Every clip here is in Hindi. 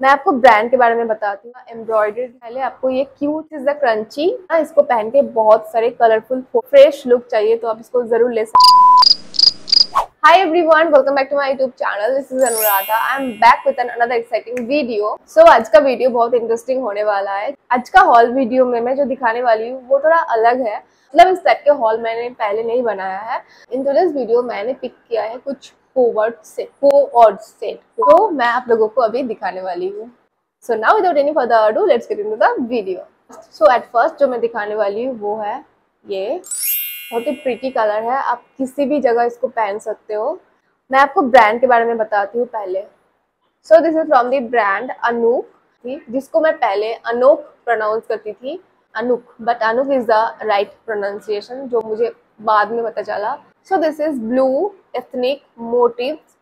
मैं आपको ब्रांड के बारे में बताती हूँ एम्ब्रॉयडर्ड पहले आपको ये क्यूट इज़ द क्रंची ना इसको पहन के बहुत सारे कलरफुल फ्रेश लुक चाहिए तो आप इसको ज़रूर ले सकते everyone welcome back to my YouTube channel this is Anuradha I am back with an another exciting video so आज का वीडियो बहुत इंटरेस्टिंग होने वाला है। आज का हॉल वीडियो में मैं जो दिखाने वाली हूँ, वो थोड़ा अलग है। मतलब इस टाइप के हॉल मैंने पहले नहीं बनाया है। इन टूडेज वीडियो मैंने पिक किया है कुछ कोवर्ड सेट कोवर्ड सेट तो मैं आप लोगों को अभी दिखाने वाली हूँ। So now without any further ado let's get into the video so at first जो मैं दिखाने वाली हूँ, वो है ये। बहुत ही प्रीटी कलर है। आप किसी भी जगह इसको पहन सकते हो। मैं आपको ब्रांड के बारे में बताती हूँ पहले। So this is from the brand Anouk जिसको मैं पहले अनोक प्रोनाउंस करती थी। Anouk but Anouk is the right pronunciation जो मुझे बाद में पता चला। So, this is blue ethnic motifs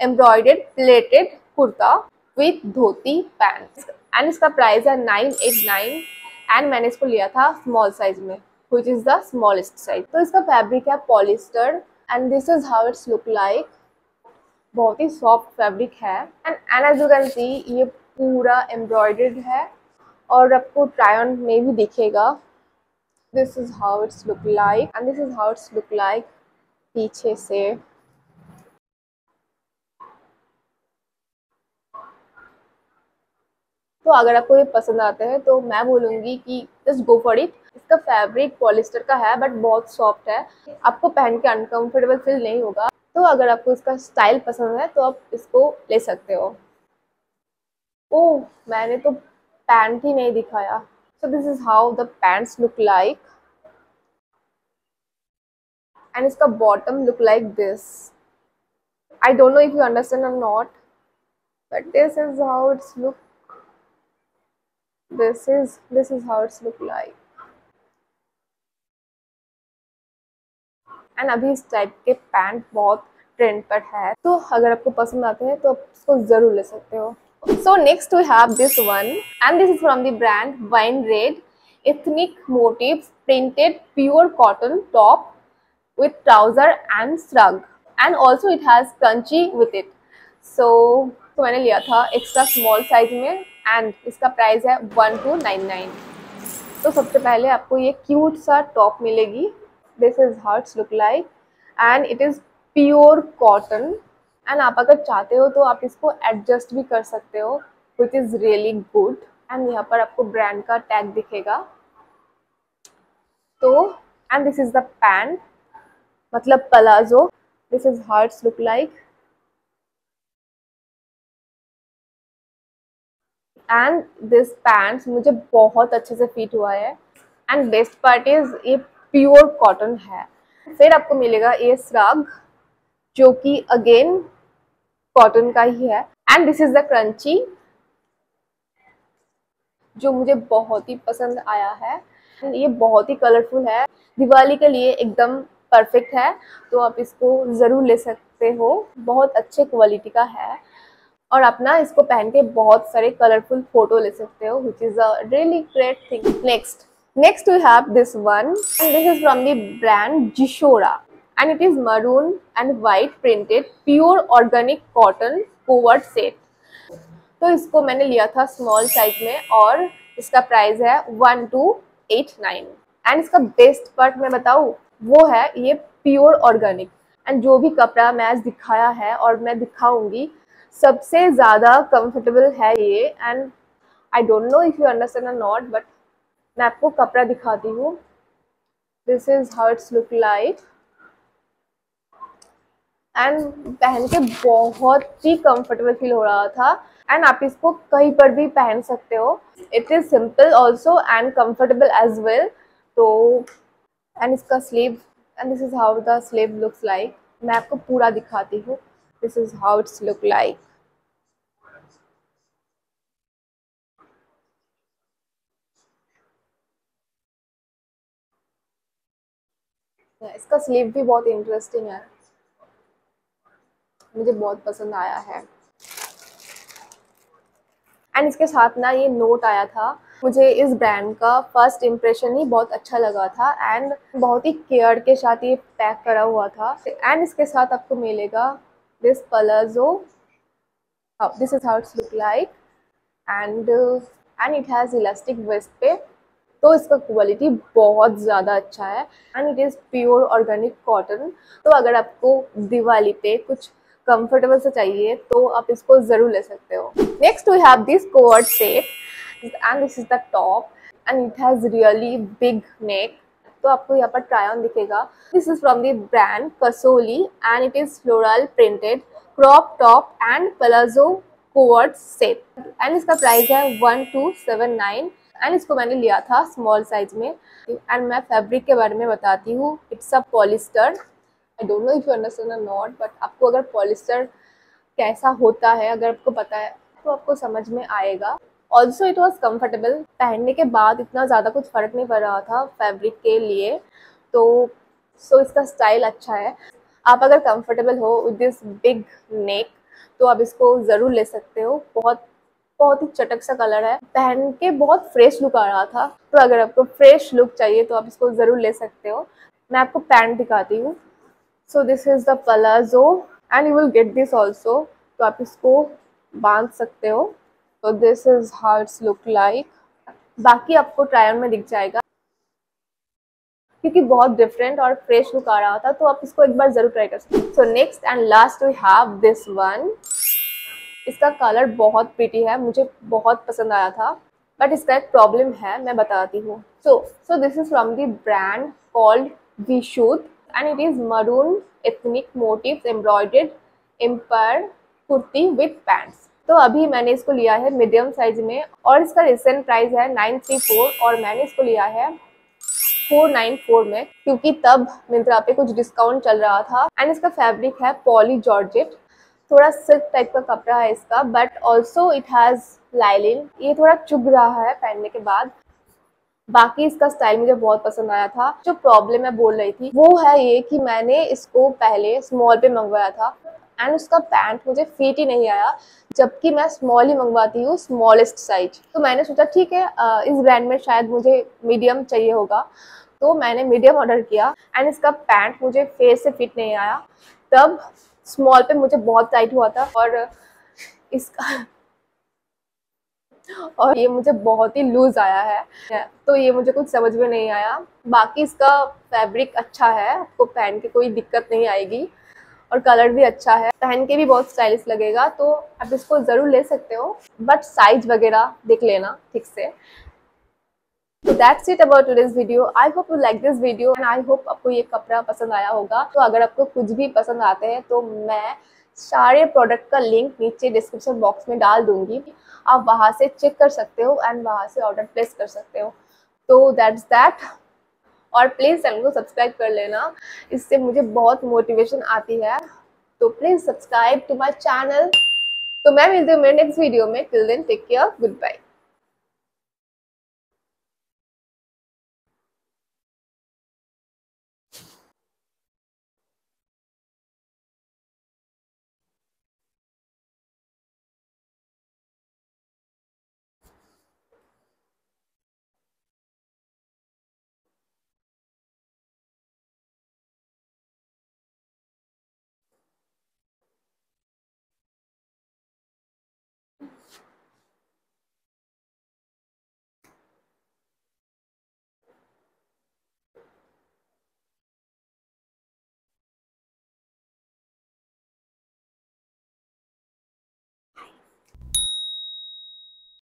embroidered plated kurta with dhoti pants. And इसका प्राइस है 989 एंड मैंने इसको लिया था स्मॉल साइज़ में, which is the smallest size. तो इसका फैब्रिक है polyester and this is how it's look like बहुत ही सॉफ्ट फैब्रिक है. And and as you can see ये पूरा एम्ब्रॉयडर्ड है और आपको ट्राई ऑन में भी दिखेगा. This is how it's look like and this is how it's look like पीछे से। तो अगर आपको ये पसंद आता है तो मैं बोलूँगी कि जस्ट गो फॉर इट इसका फैब्रिक पॉलिस्टर का है बट बहुत सॉफ्ट है। आपको पहन के अनकंफर्टेबल फील नहीं होगा। तो अगर आपको इसका स्टाइल पसंद है तो आप इसको ले सकते हो। ओह, मैंने तो पैंट ही नहीं दिखाया। So this is how the pants look like and the bottom look like this i don't know if you understand or not but this is how it's look this is this is how it's look like and अभी इस टाइप के पैंट बहुत ट्रेंड पर है तो अगर आपको पसंद आते हैं तो आप इसको ज़रूर ले सकते हो so next we have this one and this is from the brand wine red ethnic motifs printed pure cotton top with trouser and shrug and also it has crunchy with it. So तो मैंने लिया था एक्स्ट्रा स्मॉल साइज़ में एंड इसका प्राइस है वन टू नाइन नाइन तो सबसे पहले आपको ये क्यूट सा टॉप मिलेगी. This is how it's look like and it is pure cotton and आप अगर चाहते हो तो आप इसको एडजस्ट भी कर सकते हो which is really good and यहाँ पर आपको ब्रांड का टैग दिखेगा. तो and this is the pant मतलब palazzo this is how it's look like and this pants मुझे बहुत अच्छे से फिट हुआ है। एंड बेस्ट पार्ट इज़ ये प्योर कॉटन है। फिर आपको मिलेगा ये श्रग जो कि अगेन कॉटन का ही है। And this is the crunchy जो मुझे बहुत ही पसंद आया है। ये बहुत ही कलरफुल है। दिवाली के लिए एकदम परफेक्ट है तो आप इसको ज़रूर ले सकते हो। बहुत अच्छे क्वालिटी का है। और अपना इसको पहन के बहुत सारे कलरफुल फ़ोटो ले सकते हो which is a really great thing next next we have this one and this is from the brand Jishora and it is maroon and white printed pure organic cotton co-ord set तो इसको मैंने लिया था स्मॉल साइज़ में, और इसका प्राइस है one two eight nine and इसका बेस्ट पार्ट मैं बताऊँ? वो है ये प्योर ऑर्गेनिक एंड जो भी कपड़ा मैं आज दिखाया है और मैं दिखाऊँगी, सबसे ज़्यादा कंफर्टेबल है ये. And I don't know if you understand not but मैं आपको कपड़ा दिखाती हूँ. This is how it's look like and पहन के बहुत ही कंफर्टेबल फील हो रहा था. एंड आप इसको कहीं पर भी पहन सकते हो. It is simple also and comfortable as well तो एंड इसका sleeve and this is how the sleeve looks like मैं आपको पूरा दिखाती हूँ। This is how it's look like इसका स्लीव भी बहुत इंटरेस्टिंग है। मुझे बहुत पसंद आया है। एंड इसके साथ ना ये नोट आया था। मुझे इस ब्रांड का फ़र्स्ट इम्प्रेशन ही बहुत अच्छा लगा था एंड बहुत ही केयर के साथ ये पैक करा हुआ था। एंड इसके साथ आपको मिलेगा this palazzo this is how it's look like and and it has elastic waist पे। तो इसका क्वालिटी बहुत ज़्यादा अच्छा है। And it is pure organic cotton तो अगर आपको दिवाली पे कुछ कंफर्टेबल से चाहिए तो आप इसको ज़रूर ले सकते हो। Next we have this co-ord set and this is the top and it has really big neck तो आपको यहाँ पर ट्राई ऑन दिखेगा। This is from the brand Kasoli and it is floral printed crop top and palazzo co-ord set and इसका प्राइस है one two seven nine and इसको मैंने लिया था स्मॉल साइज़ में। एंड मैं फैब्रिक के बारे में बताती हूँ। It's a polyester I don't know if you understand not but आपको अगर पॉलिस्टर कैसा होता है, अगर आपको पता है तो आपको समझ में आएगा। ऑल्सो इट वॉज़ कम्फर्टेबल पहनने के बाद इतना ज़्यादा कुछ फ़र्क नहीं पड़ रहा था फैब्रिक के लिए। तो सो so इसका स्टाइल अच्छा है। आप अगर कंफर्टेबल हो विद दिस बिग नेक तो आप इसको ज़रूर ले सकते हो। बहुत बहुत ही चटक सा कलर है। पहन के बहुत फ्रेश लुक आ रहा था। तो अगर आपको फ्रेश लुक चाहिए तो आप इसको ज़रूर ले सकते हो। मैं आपको पैंट दिखाती हूँ। So this is the palazzo and you will get this also तो आप इसको बाँध सकते हो। तो this is how it's look like बाकी आपको ट्रायल में दिख जाएगा। क्योंकि बहुत डिफरेंट और फ्रेश लुक आ रहा था तो आप इसको एक बार ज़रूर ट्राई कर सकते so next and last we have this one इसका कलर बहुत प्रीटी है, मुझे बहुत पसंद आया था। बट इसका एक प्रॉब्लम है, मैं बताती हूँ। So so this is from the brand called Vishudh and it is maroon ethnic motif embroidered empire kurti with pants तो अभी मैंने इसको लिया है मीडियम साइज़ में और इसका रिसेंट प्राइस है नाइन थ्री फोर और मैंने इसको लिया है फोर नाइन फोर में क्योंकि तब मिंत्रा पे कुछ डिस्काउंट चल रहा था। एंड इसका फैब्रिक है पॉली जॉर्जेट थोड़ा सिल्क टाइप का कपड़ा है इसका but also it has lining ये थोड़ा चुभ रहा है पहनने के बाद। बाकी इसका स्टाइल मुझे बहुत पसंद आया था। जो प्रॉब्लम मैं बोल रही थी, वो है ये कि मैंने इसको पहले स्मॉल पे मंगवाया था एंड उसका पैंट मुझे फिट ही नहीं आया, जबकि मैं स्मॉल ही मंगवाती हूँ स्मॉलेस्ट साइज़ तो मैंने सोचा, ठीक है इस ब्रांड में शायद मुझे मीडियम चाहिए होगा। तो मैंने मीडियम ऑर्डर किया एंड इसका पैंट मुझे फेस से फिट नहीं आया। तब स्मॉल पे मुझे बहुत टाइट हुआ था और इसका और ये मुझे बहुत ही लूज आया है। तो ये मुझे कुछ समझ में नहीं आया। बाकी इसका फैब्रिक अच्छा है, आपको पहन के कोई दिक्कत नहीं आएगी। और कलर भी अच्छा है। पहन के भी बहुत स्टाइलिश लगेगा तो आप इसको ज़रूर ले सकते हो। बट साइज़ वगैरह देख लेना ठीक से। तो that's it about today's video I hope you like this video and I hope आपको ये कपड़ा पसंद आया होगा। तो अगर आपको कुछ भी पसंद आते हैं तो मैं सारे प्रोडक्ट का लिंक नीचे डिस्क्रिप्शन बॉक्स में डाल दूँगी। आप वहाँ से चेक कर सकते हो एंड वहाँ से ऑर्डर प्लेस कर सकते हो। तो दैट्स दैट और प्लीज़ चैनल को सब्सक्राइब कर लेना। इससे मुझे बहुत मोटिवेशन आती है। तो please subscribe to my channel तो मैं मिलती हूँ मेरे नेक्स्ट वीडियो में। Till then take care goodbye